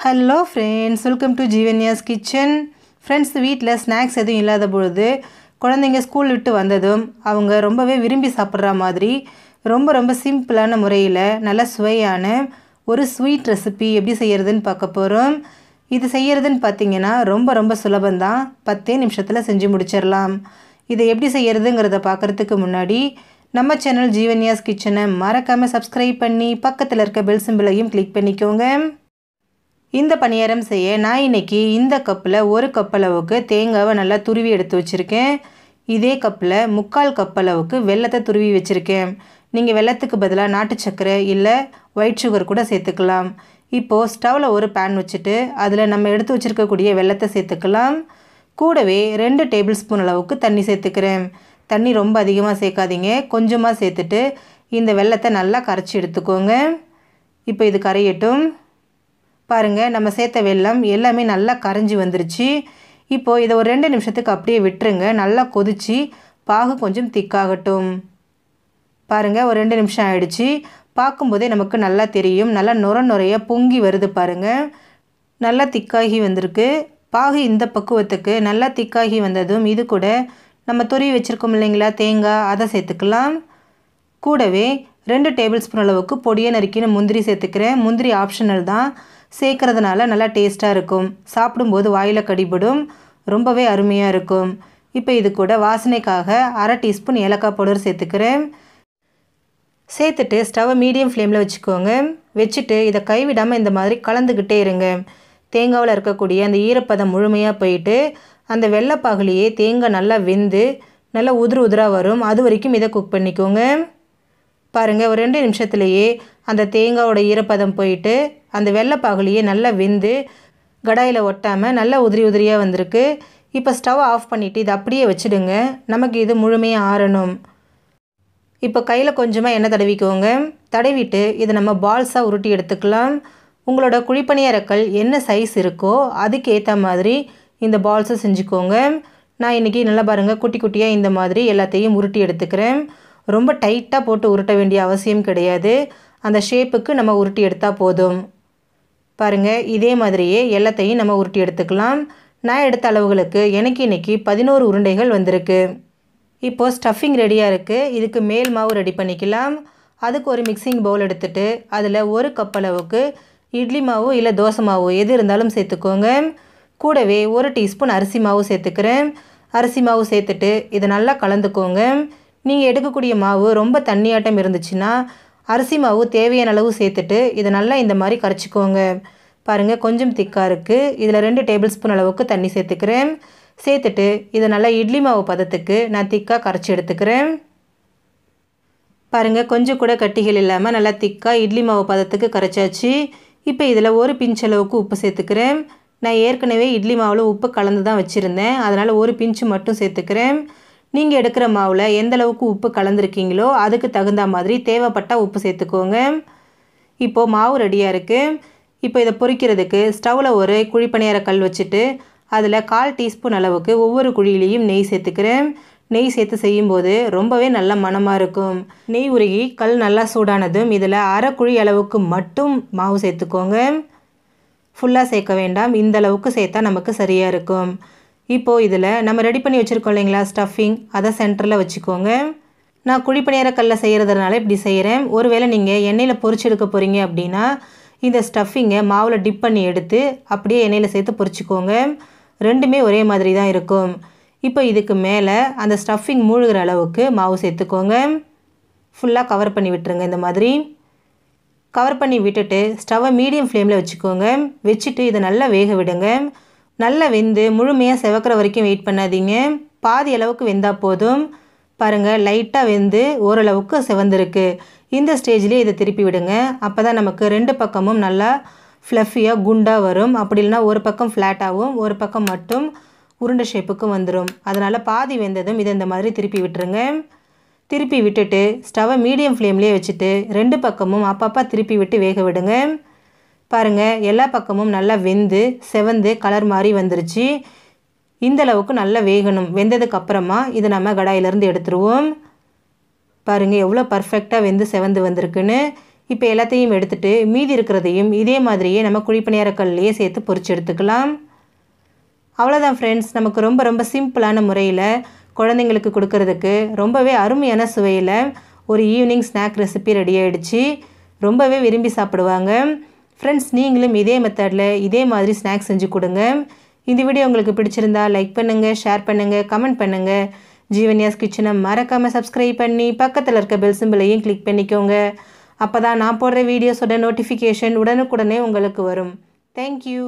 Hello friends welcome to Jeevanya's kitchen friends வீட்டில் snacks எதுவும் இல்லாத பொழுது குழந்தைங்க ஸ்கூல் விட்டு வந்ததும் அவங்க ரொம்பவே விரும்பி சாப்பிட்ற மாதிரி ரொம்ப ரொம்ப சிம்பிளான முறையில் நல்ல சுவையான ஒரு ஸ்வீட் ரெசிபி எப்படி செய்கிறதுன்னு பார்க்க போகிறோம் இது செய்கிறதுன்னு பார்த்தீங்கன்னா ரொம்ப ரொம்ப சுலபந்தான் பத்தே நிமிஷத்தில் செஞ்சு முடிச்சிடலாம். இதை எப்படி செய்கிறதுங்கிறத பார்க்குறதுக்கு முன்னாடி நம்ம சேனல் ஜீவன்யாஸ் கிச்சனை மறக்காமல் சப்ஸ்கிரைப் பண்ணி பக்கத்தில் இருக்க பெல் சிம்பிளையும் கிளிக் பண்ணிக்கோங்க. இந்த பணியாரம் செய்ய நான் இன்னைக்கு இந்த கப்பில் ஒரு கப் அளவுக்கு தேங்காவை நல்லா துருவி எடுத்து வச்சுருக்கேன். இதே கப்பில் முக்கால் கப் அளவுக்கு வெள்ளத்தை துருவி வச்சுருக்கேன். நீங்கள் வெள்ளத்துக்கு பதிலாக நாட்டு சர்க்கரை இல்லை ஒயிட் சுகர் கூட சேர்த்துக்கலாம். இப்போது ஸ்டவ்வில் ஒரு பேன் வச்சுட்டு அதில் நம்ம எடுத்து வச்சுருக்கக்கூடிய வெள்ளத்தை சேர்த்துக்கலாம். கூடவே ரெண்டு டேபிள் ஸ்பூன் அளவுக்கு தண்ணி சேர்த்துக்கிறேன். தண்ணி ரொம்ப அதிகமாக சேர்க்காதீங்க. கொஞ்சமாக சேர்த்துட்டு இந்த வெள்ளத்தை நல்லா கரைச்சி எடுத்துக்கோங்க. இப்போ இது கரையட்டும். பாருங்கள் நம்ம சேர்த்த வெல்லம் எல்லாமே நல்லா கரைஞ்சி வந்துருச்சு. இப்போது இதை ஒரு ரெண்டு நிமிஷத்துக்கு அப்படியே விட்டுருங்க. நல்லா கொதித்து பாகு கொஞ்சம் திக்காகட்டும். பாருங்கள் ஒரு ரெண்டு நிமிஷம் ஆயிடுச்சு. பார்க்கும்போதே நமக்கு நல்லா தெரியும். நல்லா நுர நுறைய பொங்கி வருது பாருங்கள் நல்லா திக்காகி வந்திருக்கு. பாகு இந்த பக்குவத்துக்கு நல்லா திக்காகி வந்ததும் இது கூட நம்ம துருவி வச்சுருக்கோம் இல்லைங்களா? தேங்காய் அதை சேர்த்துக்கலாம். கூடவே ரெண்டு டேபிள் ஸ்பூன் அளவுக்கு பொடியை நறுக்கின முந்திரி சேர்த்துக்கிறேன். முந்திரி ஆப்ஷனல் தான். சேர்க்கறதுனால நல்லா டேஸ்ட்டாக இருக்கும். சாப்பிடும்போது வாயில் கடிபடும். ரொம்பவே அருமையாக இருக்கும். இப்போ இது கூட வாசனைக்காக அரை டீஸ்பூன் ஏலக்காய் பவுடர் சேர்த்துக்கிறேன். சேர்த்துட்டு ஸ்டவ்வை மீடியம் ஃப்ளேமில் வச்சுக்கோங்க. வச்சுட்டு இதை கைவிடாமல் இந்த மாதிரி கலந்துக்கிட்டே இருங்க. தேங்காவில் இருக்கக்கூடிய அந்த ஈரப்பதம் முழுமையாக போயிட்டு அந்த வெள்ளைப்பாகுலையே தேங்காய் நல்லா வெந்து நல்லா உதிரு உதிராக வரும். அது வரைக்கும் இதை குக் பண்ணிக்கோங்க. பாருங்கள் ஒரு ரெண்டு நிமிஷத்துலேயே அந்த தேங்காவோட ஈரப்பதம் போயிட்டு அந்த வெள்ளைப்பாகுலியே நல்லா வெந்து கடாயில் ஒட்டாமல் நல்லா உதிரி உதிரியாக வந்திருக்கு. இப்போ ஸ்டவ் ஆஃப் பண்ணிவிட்டு இதை அப்படியே வச்சுடுங்க. நமக்கு இது முழுமையாக ஆறணும். இப்போ கையில் கொஞ்சமாக எண்ணெய் தடவிக்கோங்க. தடவிட்டு இதை நம்ம பால்ஸாக உருட்டி எடுத்துக்கலாம். உங்களோட குழிப்பணியாரக்கல் என்ன சைஸ் இருக்கோ அதுக்கு ஏற்ற மாதிரி இந்த பால்ஸை செஞ்சுக்கோங்க. நான் இன்றைக்கி நல்லா பாருங்கள் குட்டி குட்டியாக இந்த மாதிரி எல்லாத்தையும் உருட்டி எடுத்துக்கிறேன். ரொம்ப டைட்டாக போட்டு உருட்ட வேண்டிய அவசியம் கிடையாது. அந்த ஷேப்புக்கு நம்ம உருட்டி எடுத்தால் போதும். பாருங்கள் இதே மாதிரியே எல்லாத்தையும் நம்ம உருட்டி எடுத்துக்கலாம். நான் எடுத்த அளவுகளுக்கு எனக்கு இன்றைக்கி பதினோரு உருண்டைகள் வந்திருக்கு. இப்போது ஸ்டஃபிங் ரெடியாக இருக்குது இதுக்கு மேல் மாவு ரெடி பண்ணிக்கலாம். அதுக்கு ஒரு மிக்சிங் பவுல் எடுத்துகிட்டு அதில் ஒரு கப் அளவுக்கு இட்லி மாவு இல்லை தோசை மாவு எது இருந்தாலும் சேர்த்துக்கோங்க. கூடவே ஒரு டீஸ்பூன் அரிசி மாவு சேர்த்துக்கிறேன். அரிசி மாவு சேர்த்துட்டு இதை நல்லா கலந்துக்கோங்க. நீங்கள் எடுக்கக்கூடிய மாவு ரொம்ப தண்ணியாட்டம் இருந்துச்சுன்னா அரிசி மாவு தேவையான அளவு சேர்த்துட்டு இதை நல்லா இந்த மாதிரி கரைச்சிக்கோங்க. பாருங்கள் கொஞ்சம் திக்காக இருக்குது இதில் ரெண்டு டேபிள் ஸ்பூன் அளவுக்கு தண்ணி சேர்த்துக்கிறேன். சேர்த்துட்டு இதை நல்லா இட்லி மாவு பதத்துக்கு நான் திக்காக கரைச்சி எடுத்துக்கிறேன். பாருங்கள் கொஞ்சம் கூட கட்டிகள் இல்லாமல் நல்லா திக்காக இட்லி மாவு பதத்துக்கு கரைச்சாச்சு. இப்போ இதில் ஒரு பிஞ்ச் அளவுக்கு உப்பு சேர்த்துக்கிறேன். நான் ஏற்கனவே இட்லி மாவில் உப்பு கலந்து தான் வச்சுருந்தேன். அதனால் ஒரு பிஞ்சு மட்டும் சேர்த்துக்கிறேன். நீங்கள் எடுக்கிற மாவில் எந்த அளவுக்கு உப்பு கலந்துருக்கீங்களோ அதுக்கு தகுந்த மாதிரி தேவைப்பட்டால் உப்பு சேர்த்துக்கோங்க. இப்போது மாவு ரெடியாக இருக்குது இப்போ இதை பொறிக்கிறதுக்கு ஸ்டவ்வில் ஒரு குழிப்பணியார கல் வச்சுட்டு அதில் கால் டீஸ்பூன் அளவுக்கு ஒவ்வொரு குழியிலையும் நெய் சேர்த்துக்கிறேன். நெய் சேர்த்து செய்யும்போது ரொம்பவே நல்ல மணமாக இருக்கும். நெய் உருகி கல் நல்லா சூடானதும் இதில் அரை குழி அளவுக்கு மட்டும் மாவு சேர்த்துக்கோங்க. ஃபுல்லாக சேர்க்க வேண்டாம். இந்த அளவுக்கு சேர்த்தா நமக்கு சரியாக இருக்கும். இப்போது இதில் நம்ம ரெடி பண்ணி வச்சுருக்கோம் இல்லைங்களா? ஸ்டஃபிங் அதை சென்டரில் வச்சுக்கோங்க. நான் குழிப்பணியாரக்கல்ல செய்கிறதுனால இப்படி செய்கிறேன் ஒருவேளை நீங்கள் எண்ணெயில் பொறிச்சு எடுக்க போகிறீங்க அப்படின்னா இந்த ஸ்டஃபிங்கை மாவில் டிப் பண்ணி எடுத்து அப்படியே எண்ணெயில் சேர்த்து பொறிச்சிக்கோங்க ரெண்டுமே ஒரே மாதிரி தான் இருக்கும். இப்போ இதுக்கு மேலே அந்த ஸ்டஃபிங் மூழ்கிற அளவுக்கு மாவு சேர்த்துக்கோங்க. ஃபுல்லாக கவர் பண்ணி விட்டுருங்க இந்த மாதிரி. கவர் பண்ணி விட்டுட்டு ஸ்டவ்வை மீடியம் ஃப்ளேமில் வச்சுக்கோங்க. வச்சுட்டு இதை நல்லா வேக விடுங்க. நல்லா வெந்து முழுமையாக செவக்கிற வரைக்கும் வெயிட் பண்ணாதீங்க. பாதி அளவுக்கு வெந்தால் போதும். பாருங்கள் லைட்டாக வெந்து ஓரளவுக்கு செவந்திருக்கு. இந்த ஸ்டேஜ்லேயே இதை திருப்பி விடுங்க. அப்போ தான் நமக்கு ரெண்டு பக்கமும் நல்லா ஃப்ளஃபியாக குண்டாக வரும். அப்படி இல்லைனா ஒரு பக்கம் ஃப்ளாட்டாகவும் ஒரு பக்கம் மட்டும் உருண்டை ஷேப்புக்கும் வந்துடும் அதனால் பாதி வெந்ததும் இதை இந்த மாதிரி திருப்பி விட்டுருங்க. திருப்பி விட்டுட்டு ஸ்டவ்வை மீடியம் ஃப்ளேம்லேயே வச்சுட்டு ரெண்டு பக்கமும் அப்பப்போ திருப்பி விட்டு வேக விடுங்க. பாருங்கள் எல்லா பக்கமும் நல்லா வெந்து செவந்து கலர் மாதிரி வந்துருச்சு. இந்தளவுக்கு நல்லா வேகணும். வெந்ததுக்கு அப்புறமா இதை நம்ம கடாயிலேருந்து எடுத்துருவோம். பாருங்கள் எவ்வளோ பர்ஃபெக்டாக வெந்து செவந்து வந்திருக்குன்னு. இப்போ எல்லாத்தையும் எடுத்துட்டு மீதி இருக்கிறதையும் இதே மாதிரியே நம்ம குழிப்பணியாரக்கல்லையே சேர்த்து பொறிச்சு எடுத்துக்கலாம். அவ்வளோதான் ஃப்ரெண்ட்ஸ் நமக்கு ரொம்ப ரொம்ப சிம்பிளான முறையில் குழந்தைங்களுக்கு கொடுக்கறதுக்கு ரொம்பவே அருமையான சுவையில் ஒரு ஈவினிங் ஸ்நாக் ரெசிபி ரெடி ஆகிடுச்சு ரொம்பவே விரும்பி சாப்பிடுவாங்க. ஃப்ரெண்ட்ஸ் நீங்களும் இதே மெத்தடில் இதே மாதிரி ஸ்நாக்ஸ் செஞ்சு கொடுங்க. இந்த வீடியோ உங்களுக்கு பிடிச்சிருந்தா லைக் பண்ணுங்கள் ஷேர் பண்ணுங்கள் கமெண்ட் பண்ணுங்கள் ஜீவன்யாஸ் கிச்சனை மறக்காமல் சப்ஸ்கிரைப் பண்ணி பக்கத்தில் இருக்க பெல் சிம்பிளையும் கிளிக் பண்ணிக்கோங்க. அப்போ தான் நான் போடுற வீடியோஸோட நோட்டிஃபிகேஷன் உடனுக்குடனே உங்களுக்கு வரும். தேங்க்யூ